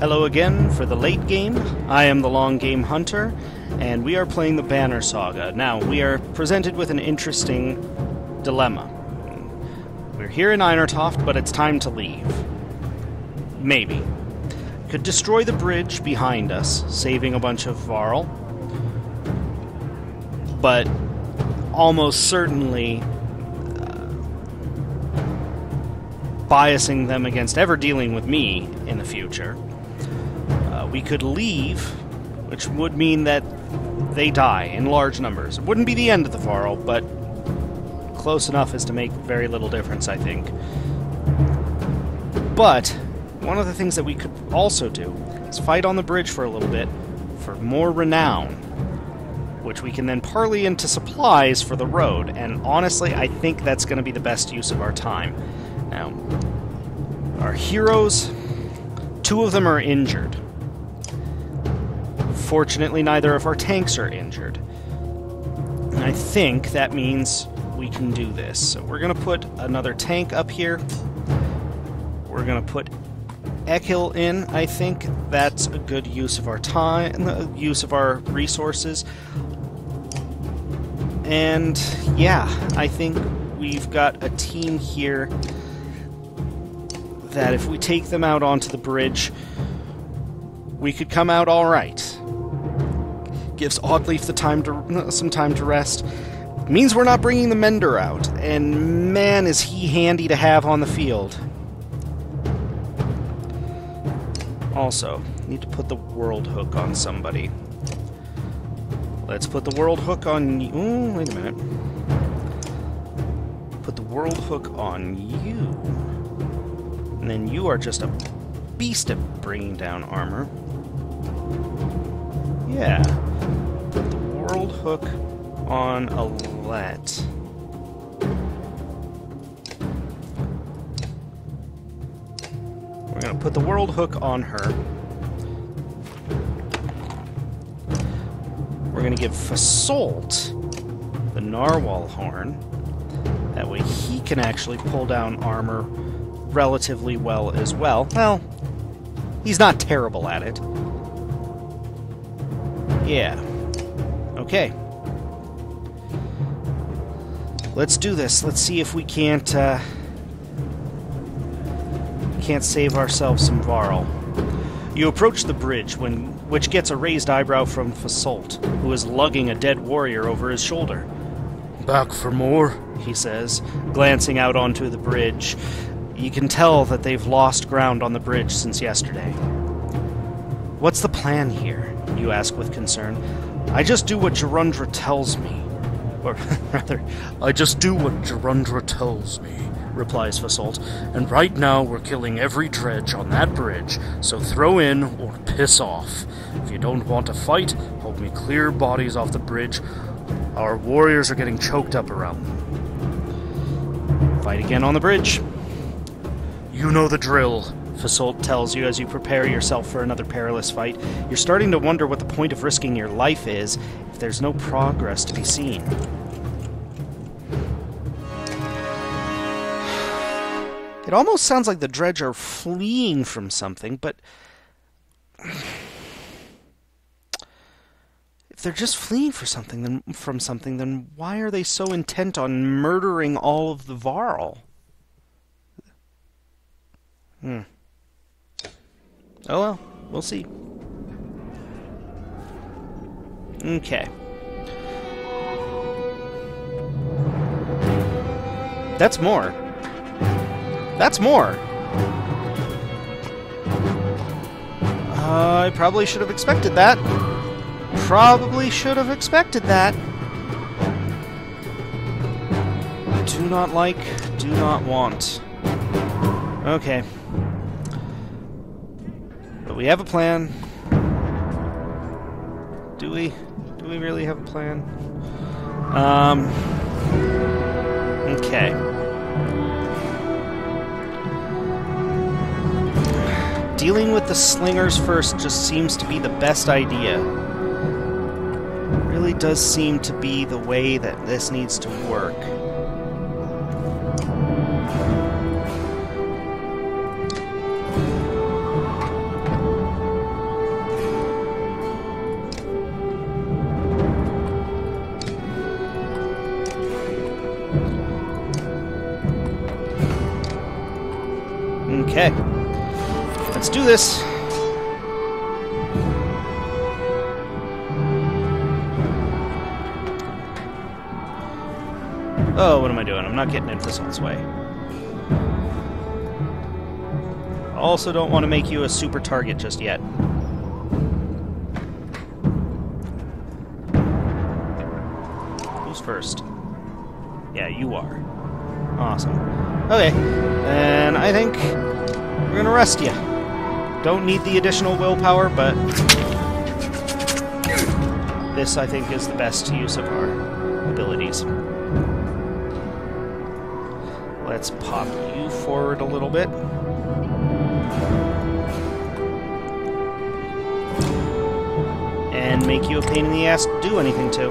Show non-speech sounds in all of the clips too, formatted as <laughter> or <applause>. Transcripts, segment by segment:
Hello again for the late game. I am the long game hunter, and we are playing the Banner Saga. Now, we are presented with an interesting dilemma. We're here in Einartoft, but it's time to leave. Maybe. Could destroy the bridge behind us, saving a bunch of Varl, but almost certainly uh, biasing them against ever dealing with me in the future. We could leave, which would mean that they die in large numbers. It wouldn't be the end of the Varl, but close enough as to make very little difference, I think. But one of the things that we could also do is fight on the bridge for a little bit for more renown, which we can then parley into supplies for the road. And honestly, I think that's going to be the best use of our time. Now, our heroes, two of them are injured. Fortunately, neither of our tanks are injured. And I think that means we can do this. So we're going to put another tank up here. We're going to put Ekkill in. I think that's a good use of our time, the use of our resources. And yeah, I think we've got a team here that if we take them out onto the bridge, we could come out all right. Gives Oddleaf the time to some time to rest. Means we're not bringing the Mender out, and man, is he handy to have on the field. Also, need to put the world hook on somebody. Let's put the world hook on you. Ooh, wait a minute. Put the world hook on you. And then you are just a beast at bringing down armor. Yeah. World hook on Alette. We're going to put the world hook on her. We're going to give Fasolt the Narwhal horn. That way he can actually pull down armor relatively well as well. Well, he's not terrible at it. Yeah. Okay. Let's do this. Let's see if we can't, uh, can't save ourselves some Varl. You approach the bridge, when, which gets a raised eyebrow from Fasolt, who is lugging a dead warrior over his shoulder. Back for more, he says, glancing out onto the bridge. You can tell that they've lost ground on the bridge since yesterday. What's the plan here? You ask with concern. I just do what Jorundr tells me. Or <laughs> rather, I just do what Jorundr tells me, replies Fasolt. And right now we're killing every dredge on that bridge, so throw in or piss off. If you don't want to fight, help me clear bodies off the bridge. Our warriors are getting choked up around them. Fight again on the bridge. You know the drill, Fasolt tells you as you prepare yourself for another perilous fight. You're starting to wonder what the point of risking your life is if there's no progress to be seen. It almost sounds like the Dredge are fleeing from something, but. If they're just fleeing for something, then from something, then why are they so intent on murdering all of the Varl? Hmm. Oh well, we'll see. Okay. That's more. That's more. Uh, I probably should have expected that. Probably should have expected that. Do not like, do not want. Okay. We have a plan. Do we? Do we really have a plan? Um. Okay. Dealing with the slingers first just seems to be the best idea. Really does seem to be the way that this needs to work. Let's do this. Oh, what am I doing? I'm not getting into in Fasolt's way. I Also don't want to make you a super target just yet. Who's first? Yeah, you are. Awesome. Okay, and I think we're gonna rest you. Don't need the additional willpower, but this, I think, is the best use of our abilities. Let's pop you forward a little bit. And make you a pain in the ass to do anything to.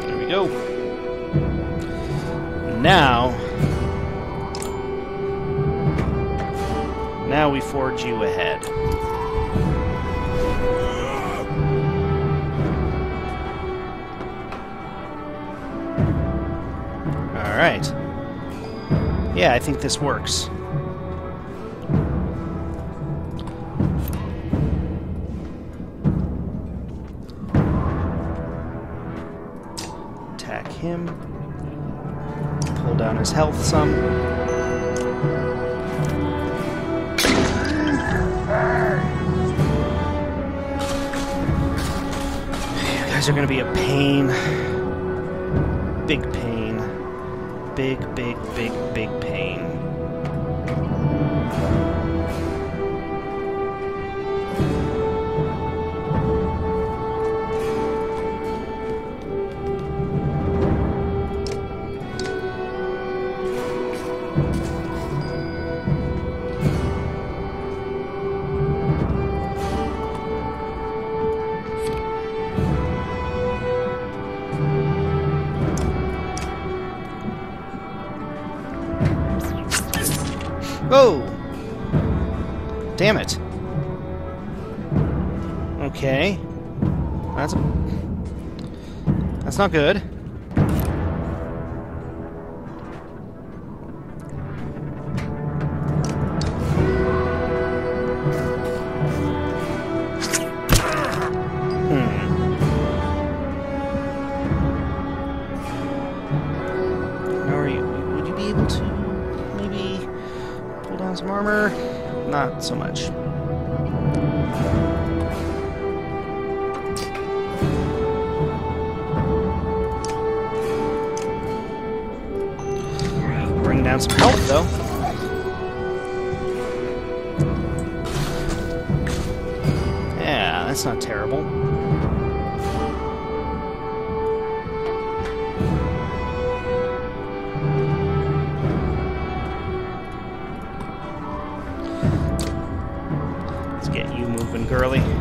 There we go. Now... Now we forge you ahead. Alright. Yeah, I think this works. Attack him. Pull down his health some. Guys are gonna be a pain. Big pain big, big, big, big pain. Damn it. Okay. That's... That's not good. Hmm. How are you? Would you be able to maybe pull down some armor? Not so much. Bring down some health, though. Yeah, that's not terrible. Get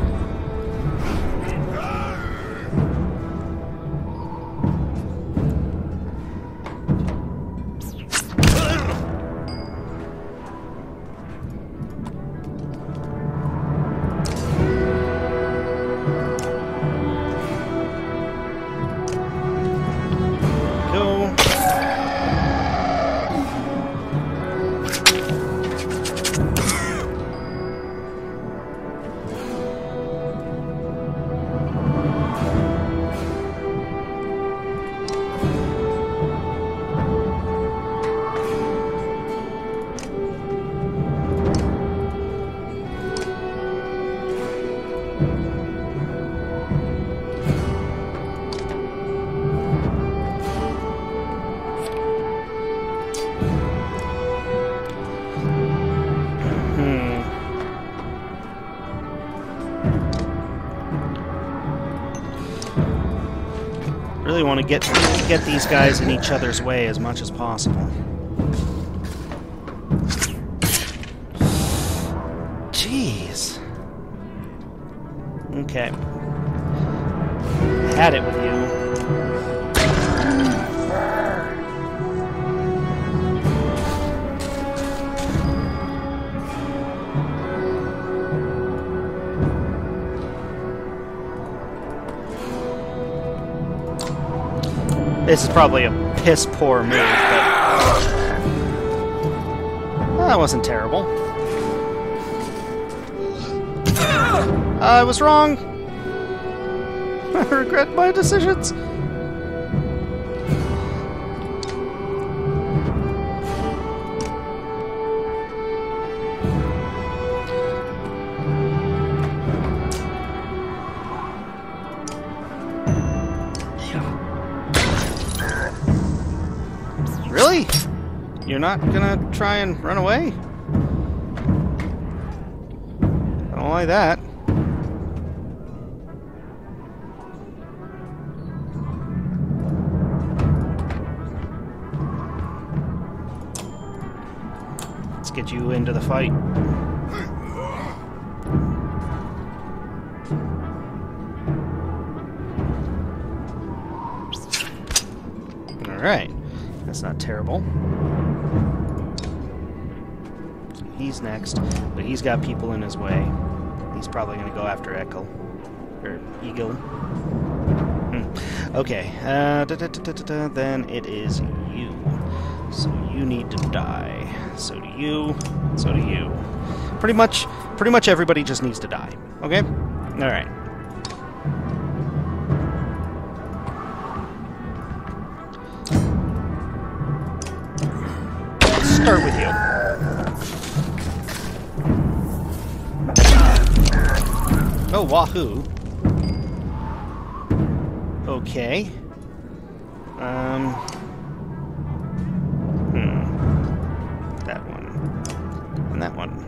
Really want to get get these guys in each other's way as much as possible. Jeez. Okay. Had it with you. This is probably a piss poor move, but well, that wasn't terrible. I was wrong. <laughs> I regret my decisions. You're not gonna try and run away? I don't like that. Let's get you into the fight. That's not terrible. He's next, but he's got people in his way. He's probably going to go after Echo. Or Eagle. Hmm. Okay, uh, da, da, da, then it is you. So you need to die. So do you. So do you. Pretty much, pretty much everybody just needs to die. Okay? Alright. Wahoo. Okay. Um. Hmm. That one. And that one.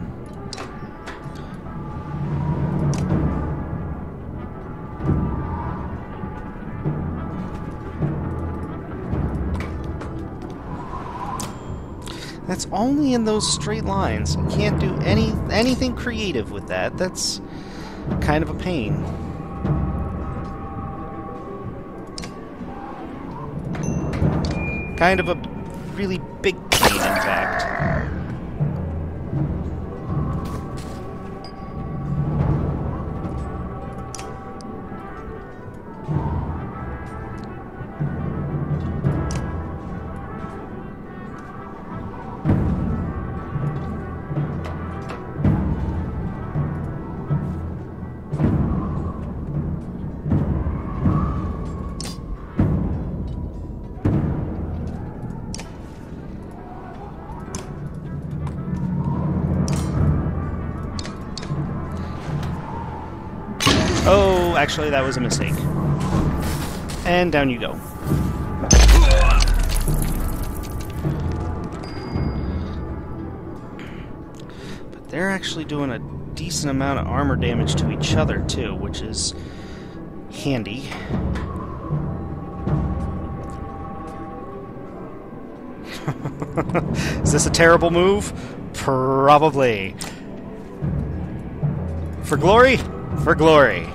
That's only in those straight lines. You can't do any anything creative with that. That's kind of a pain. Kind of a really big pain, in fact. Actually, that was a mistake. And down you go. But they're actually doing a decent amount of armor damage to each other, too, which is handy. <laughs> is this a terrible move? Probably. For glory? For glory.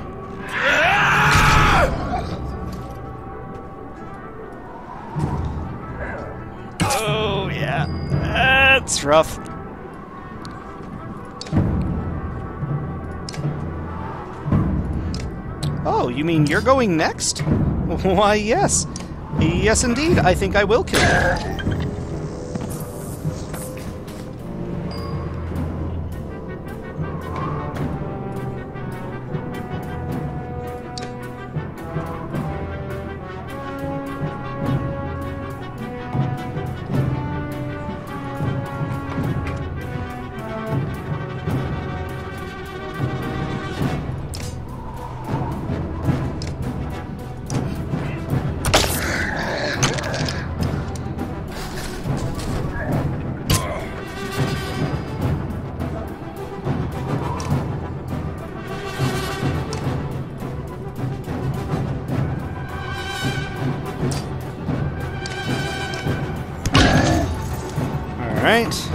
That's rough. Oh, you mean you're going next? <laughs> Why, yes. Yes, indeed. I think I will kill you. Alright.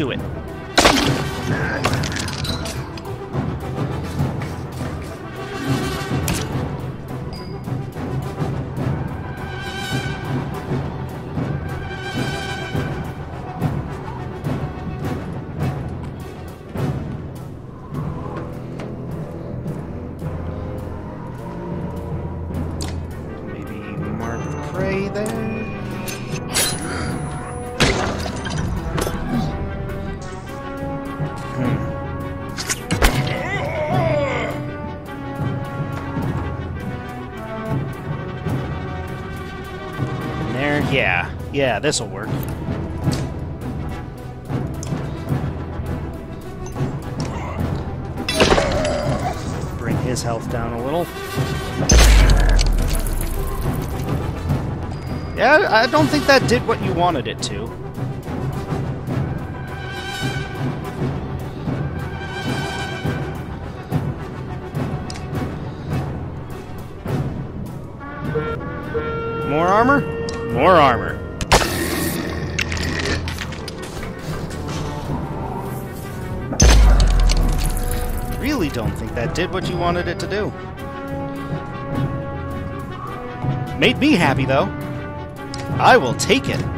Do it. Yeah. This'll work. Bring his health down a little. Yeah, I don't think that did what you wanted it to. More armor? More armor. Don't think that did what you wanted it to do. Made me happy, though. I will take it.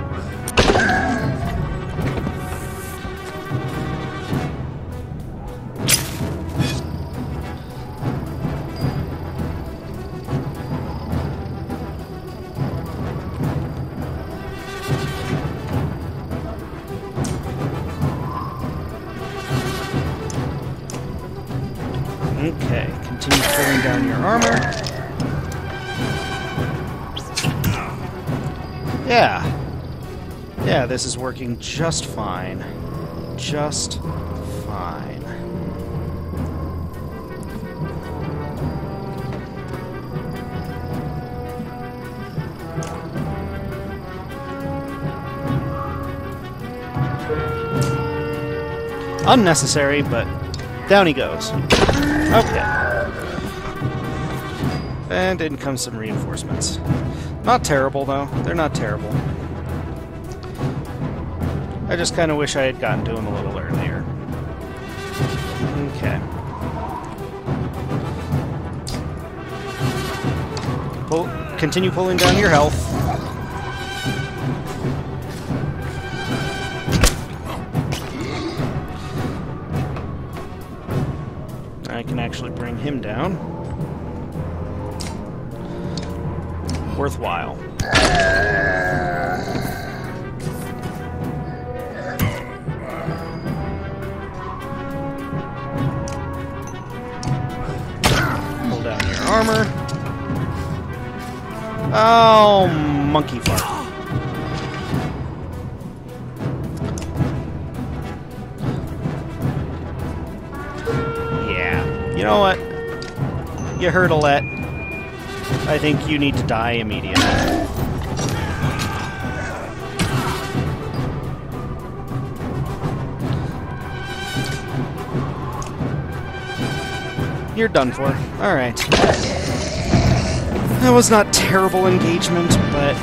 Armor. Yeah. Yeah, this is working just fine. Just fine. Unnecessary, but down he goes. And in comes some reinforcements. Not terrible, though. They're not terrible. I just kind of wish I had gotten to him a little earlier. Okay. Pull, continue pulling down your health. I can actually bring him down. Worthwhile. Pull down your armor. Oh, monkey fart. Yeah. You know what? You heard Alette. I think you need to die immediately. You're done for. Alright. That was not terrible engagement, but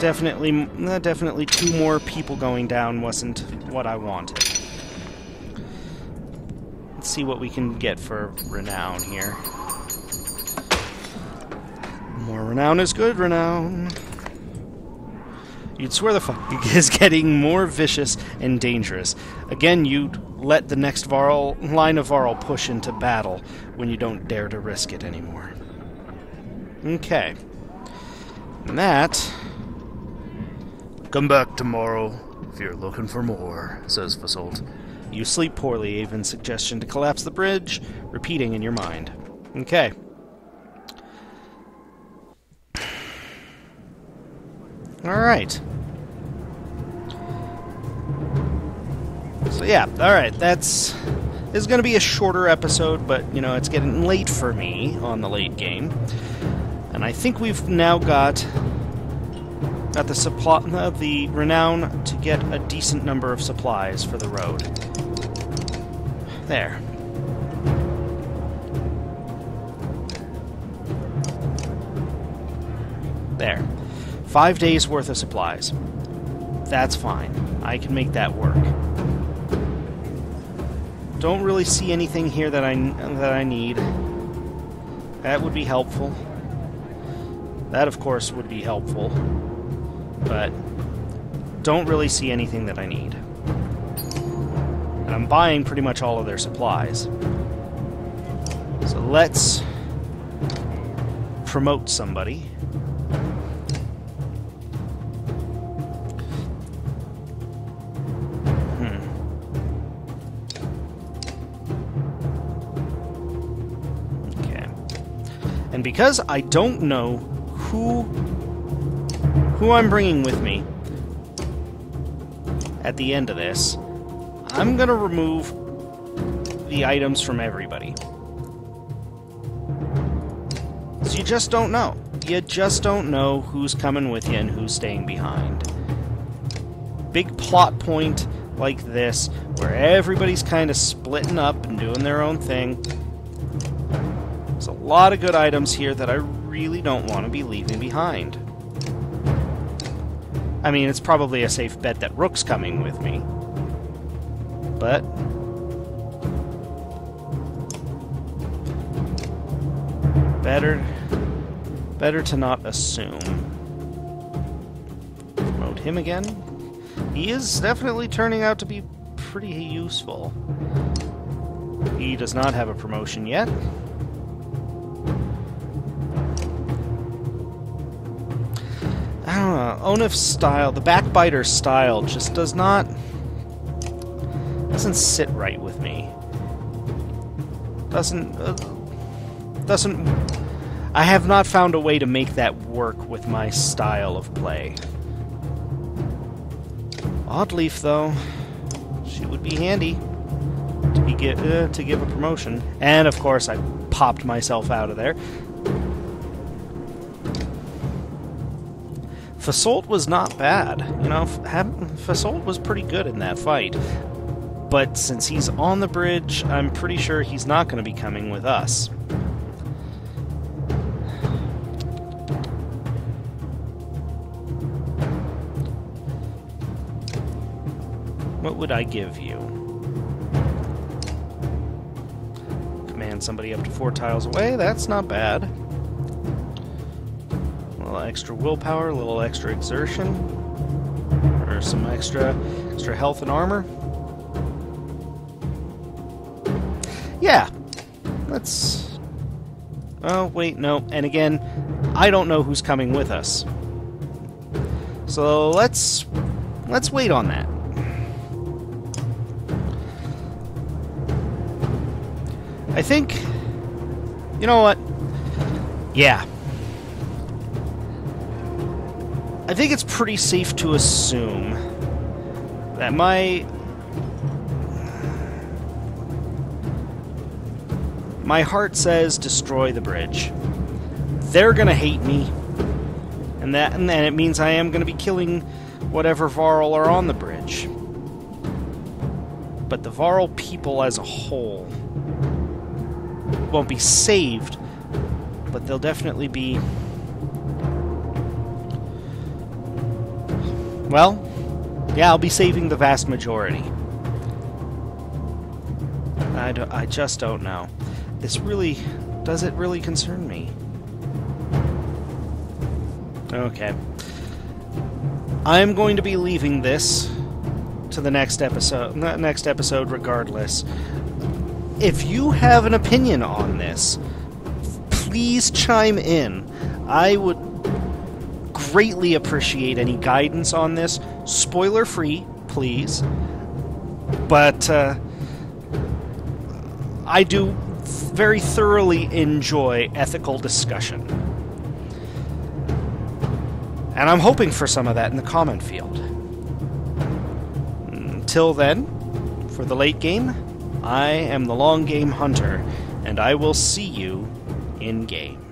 definitely, uh, definitely two more people going down wasn't what I wanted. Let's see what we can get for renown here. More renown is good renown. You'd swear the fuck <laughs> is getting more vicious and dangerous. Again, you'd let the next Varl, line of Varl push into battle when you don't dare to risk it anymore. Okay. And that. Come back tomorrow if you're looking for more, says Fasolt. You sleep poorly, even suggestion to collapse the bridge, repeating in your mind. Okay. Alright. So yeah, alright, that's this is going to be a shorter episode, but you know, it's getting late for me on the late game. And I think we've now got at the supply uh, the renown to get a decent number of supplies for the road. There. There. Five days worth of supplies. that's fine. I can make that work. Don't really see anything here that I that I need. That would be helpful. That, of course, would be helpful. But don't really see anything that I need. And I'm buying pretty much all of their supplies. So let's promote somebody. And because I don't know who who I'm bringing with me at the end of this, I'm going to remove the items from everybody. So you just don't know. You just don't know who's coming with you and who's staying behind. Big plot point like this, where everybody's kind of splitting up and doing their own thing. A lot of good items here that I really don't want to be leaving behind. I mean, it's probably a safe bet that Rook's coming with me. But... Better... Better to not assume. Promote him again? He is definitely turning out to be pretty useful. He does not have a promotion yet. Onef's style, the backbiter style, just does not doesn't sit right with me. Doesn't uh, doesn't. I have not found a way to make that work with my style of play. Oddleaf, though, she would be handy to be get, uh, to give a promotion, and of course I popped myself out of there. Fasolt was not bad. You know, Fasolt was pretty good in that fight. But since he's on the bridge, I'm pretty sure he's not going to be coming with us. What would I give you? Command somebody up to four tiles away, that's not bad extra willpower, a little extra exertion, or some extra extra health and armor. Yeah, let's. Oh wait, no. And again, I don't know who's coming with us. So let's let's wait on that. I think. You know what? Yeah, I think it's pretty safe to assume that my my heart says destroy the bridge. They're gonna hate me, and that and then it means I am gonna be killing whatever Varl are on the bridge. But the Varl people as a whole won't be saved, but they'll definitely be Well, yeah, I'll be saving the vast majority. I, do, I just don't know. This really... Does it really concern me? Okay. I'm going to be leaving this to the next episode, next episode regardless. If you have an opinion on this, please chime in. I would greatly appreciate any guidance on this. Spoiler free, please. But uh, I do very thoroughly enjoy ethical discussion. And I'm hoping for some of that in the comment field. Until then, for the late game, I am the long game hunter, and I will see you in game.